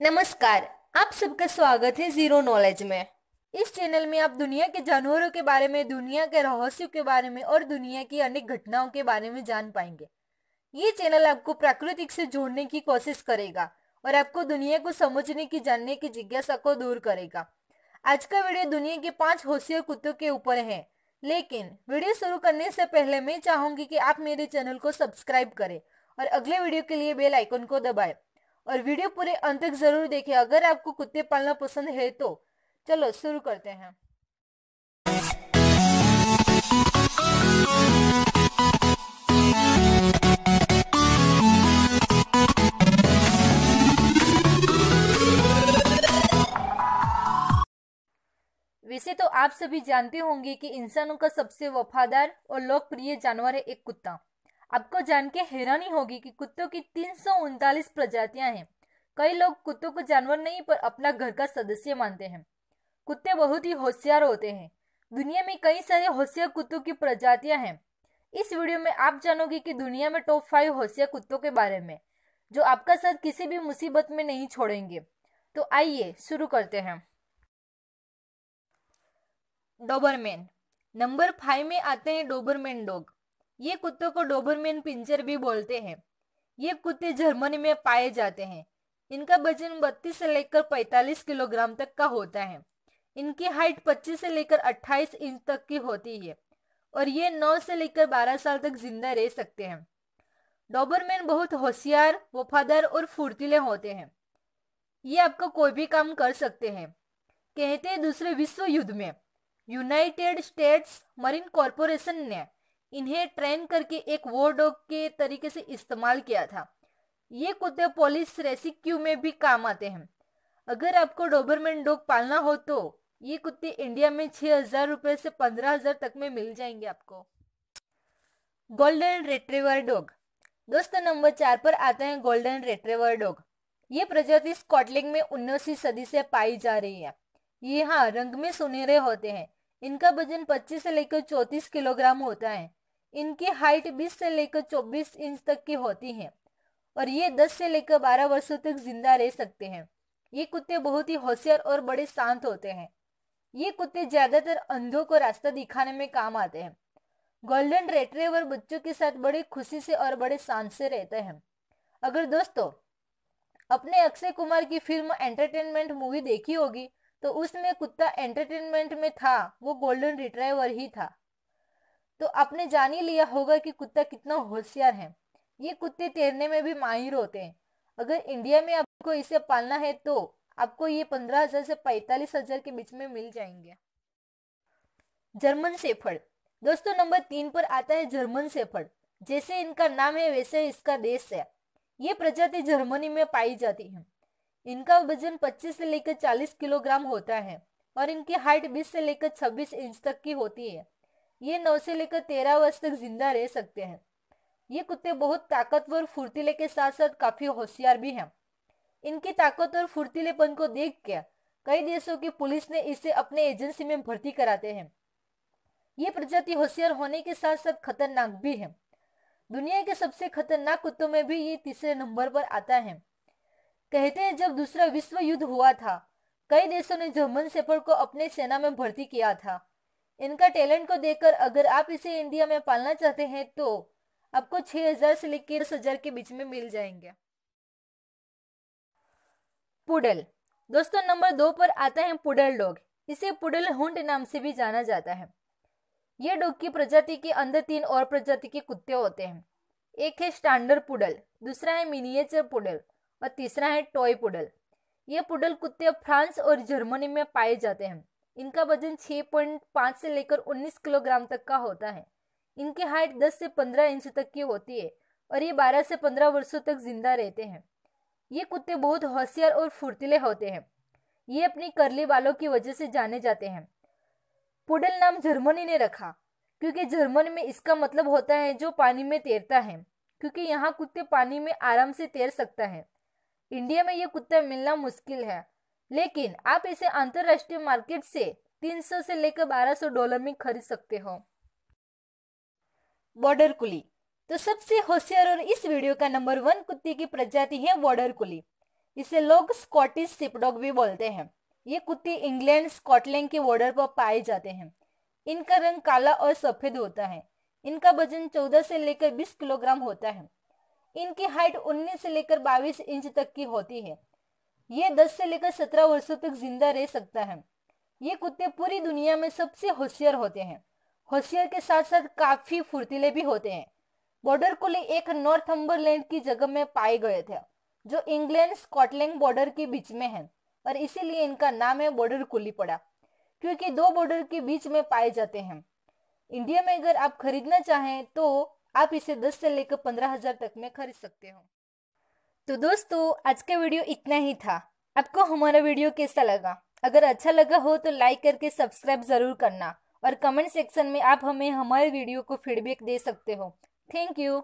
नमस्कार, आप सबका स्वागत है ज़ीरो नॉलेज में। इस चैनल में आप दुनिया के जानवरों के बारे में, दुनिया के रहस्यों के बारे में और दुनिया की अनेक घटनाओं के बारे में जान पाएँगे। ये चैनल आपको प्राकृतिक से जोड़ने की कोशिश करेगा और आपको दुनिया को समझने की, जानने की जिज्ञासा को दूर करेगा। आज का वीडियो दुनिया के पाँच होशियार कुत्तों के ऊपर है। लेकिन वीडियो शुरू करने से पहले मैं चाहूँगी कि आप मेरे चैनल को सब्सक्राइब करें और अगले वीडियो के लिए बेल आइकन को दबाएँ। और वीडियो पूरे अंत तक ज़रूर देखें अगर आपको कुत्ते पालना पसंद है तो। चलो, शुरू करते हैं। वैसे तो आप सभी जानते होंगे कि इंसानों का सबसे वफादार और लोकप्रिय जानवर है एक कुत्ता। आपको जान के हैरानी होगी कि कुत्तों की तीन सौ उनतालीस प्रजातियाँ हैं। कई लोग कुत्तों को जानवर नहीं, पर अपना घर का सदस्य मानते हैं। कुत्ते बहुत ही होशियार होते हैं। दुनिया में कई सारे होशियार कुत्तों की प्रजातियाँ हैं। इस वीडियो में आप जानोगे कि दुनिया में टॉप फाइव होशियार कुत्तों के बारे में, जो आपका साथ किसी भी मुसीबत में नहीं छोड़ेंगे। तो आइए शुरू करते हैं। डोबरमैन। नंबर फाइव में आते हैं डोबरमैन डॉग। ये कुत्तों को डोबरमैन पिंजर भी बोलते हैं। ये कुत्ते जर्मनी में पाए जाते हैं। इनका वज़न 32 से लेकर 45 किलोग्राम तक का होता है। इनकी हाइट 25 से लेकर 28 इंच तक की होती है और ये 9 से लेकर 12 साल तक ज़िंदा रह सकते हैं। डॉबरमैन बहुत होशियार, वफादार और फुर्तीले होते हैं। ये आपका कोई भी काम कर सकते हैं। कहते हैं दूसरे विश्व युद्ध में, यूनाइटेड स्टेट्स मरीन कॉरपोरेशन ने इन्हें ट्रेन करके एक वो डॉग के तरीके से इस्तेमाल किया था। ये कुत्ते पुलिस रेस्क्यू में भी काम आते हैं। अगर आपको डोबरमैन डॉग पालना हो तो ये कुत्ते इंडिया में छह हज़ार रुपए से पंद्रह हज़ार तक में मिल जाएँगे आपको। Golden retriever dog. दोस्तों, नंबर चार पर आते हैं गोल्डन रिट्रीवर डॉग। ये प्रजाति स्कॉटलैंड में उन्नीसवीं सदी से पाई जा रही है। ये हाँ रंग में सुनहरे होते हैं। इनका वज़न 25 से लेकर 34 किलोग्राम होता है। इनकी हाइट 20 से लेकर 24 इंच तक की होती है और ये 10 से लेकर 12 वर्षों तक ज़िंदा रह सकते हैं। ये कुत्ते बहुत ही होशियार और बड़े शांत होते हैं। ये कुत्ते ज़्यादातर अंधों को रास्ता दिखाने में काम आते हैं। गोल्डन रेट्रेवर बच्चों के साथ बड़ी खुशी से और बड़े शांत से रहते हैं। अगर दोस्तों अपने अक्षय कुमार की फ़िल्म एंटरटेनमेंट मूवी देखी होगी तो उसमें कुत्ता एंटरटेनमेंट में था, वो गोल्डन रिट्राइवर ही था। तो आपने जान ही लिया होगा कि कुत्ता कितना होशियार है। ये कुत्ते तैरने में भी माहिर होते हैं। अगर इंडिया में आपको इसे पालना है तो आपको ये पंद्रह हज़ार से पैतालीस हज़ार के बीच में मिल जाएँगे। जर्मन सेफर्ड दोस्तों, नंबर तीन पर आता है जर्मन सेफर्ड जैसे इनका नाम है, वैसे इसका देश है। ये प्रजाति जर्मनी में पाई जाती है। इनका वज़न 25 से लेकर 40 किलोग्राम होता है और इनकी हाइट 20 से लेकर 26 इंच तक की होती है। ये नौ से लेकर तेरह वर्ष तक ज़िंदा रह सकते हैं। ये कुत्ते बहुत ताकतवर फुर्तीले के साथ साथ काफ़ी होशियार भी हैं। इनकी ताकत और फुर्तीलेपन को देख के कई देशों की पुलिस ने इसे अपने एजेंसी में भर्ती कराते हैं। ये प्रजाति होशियार होने के साथ साथ खतरनाक भी है। दुनिया के सबसे खतरनाक कुत्तों में भी ये तीसरे नंबर पर आता है। कहते हैं जब दूसरा विश्व युद्ध हुआ था, कई देशों ने जर्मन सेफर को अपने सेना में भर्ती किया था। इनका टैलेंट को देखकर अगर आप इसे इंडिया में पालना चाहते हैं तो आपको छह हज़ार से लेकर दस हज़ार के बीच में मिल जाएँगे। पुडल। दोस्तों, नंबर दो पर आता है पुडल डॉग। इसे पुडल हुंड नाम से भी जाना जाता है। यह डॉग की प्रजाति के अंदर तीन और प्रजाति के कुत्ते होते हैं। एक है स्टैंडर्ड पुडल, दूसरा है मिनिएचर पुडल और तीसरा है टॉय पुडल। ये पुडल कुत्ते फ्रांस और जर्मनी में पाए जाते हैं। इनका वज़न 6.5 से लेकर 19 किलोग्राम तक का होता है। इनकी हाइट 10 से 15 इंच तक की होती है और ये 12 से 15 वर्षों तक ज़िंदा रहते हैं। ये कुत्ते बहुत होशियार और फुर्तीले होते हैं। ये अपनी करली बालों की वजह से जाने जाते हैं। पुडल नाम जर्मनी ने रखा, क्योंकि जर्मनी में इसका मतलब होता है जो पानी में तैरता है, क्योंकि यहाँ कुत्ते पानी में आराम से तैर सकता है। इंडिया में ये कुत्ता मिलना मुश्किल है लेकिन आप इसे अंतरराष्ट्रीय मार्केट से 300 से लेकर 1200 डॉलर में खरीद सकते हो। Border collie. तो सबसे होशियार और इस वीडियो का नंबर वन कुत्ते की प्रजाति है बॉर्डर कुली। इसे लोग स्कॉटिश सिपडॉग भी बोलते हैं। ये कुत्ते इंग्लैंड, स्कॉटलैंड के बॉर्डर पर पाए जाते हैं। इनका रंग काला और सफ़ेद होता है। इनका वज़न 14 से लेकर 20 किलोग्राम होता है। इनकी हाइट 19 से लेकर 22 इंच तक की होती है। ये 10 से लेकर 17 वर्षों तक ज़िंदा रह सकता है। ये कुत्ते पूरी दुनिया में सबसे होशियार होते हैं। होशियार के साथ साथ काफ़ी फुर्तीले भी होते हैं। बॉर्डर कोली एक नॉर्थम्बरलैंड की जगह में पाए गए थे, जो इंग्लैंड स्कॉटलैंड बॉर्डर के बीच में है, और इसीलिए इनका नाम है बॉर्डर कुली पड़ा क्योंकि दो बॉर्डर के बीच में पाए जाते हैं। इंडिया में अगर आप खरीदना चाहें तो आप इसे 10 से लेकर पंद्रह हज़ार तक में खरीद सकते हो। तो दोस्तों, आज का वीडियो इतना ही था। आपको हमारा वीडियो कैसा लगा? अगर अच्छा लगा हो तो लाइक करके सब्सक्राइब ज़रूर करना और कमेंट सेक्शन में आप हमें हमारे वीडियो को फीडबैक दे सकते हो। Thank you